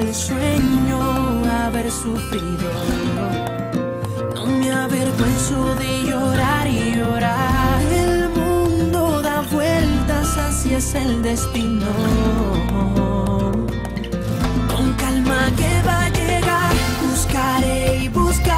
El sueño haber sufrido. No me avergüenzo de llorar y llorar. El mundo da vueltas, así es el destino. Con calma que va a llegar, buscaré y buscaré.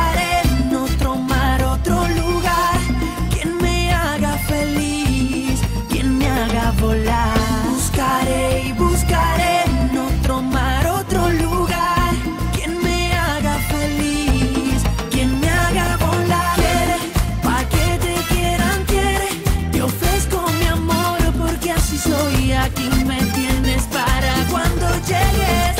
Y me entiendes para cuando llegues,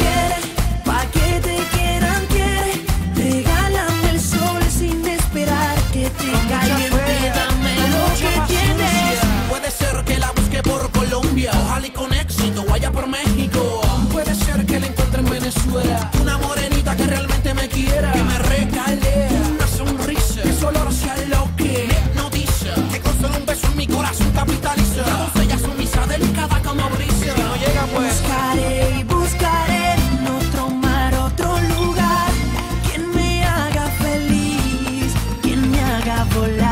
pa' que te quieran que te jalame el sol sin esperar que te caliente lo que quieres. Puede ser que la busque por Colombia, ojalá y con éxito, vaya por México. volar.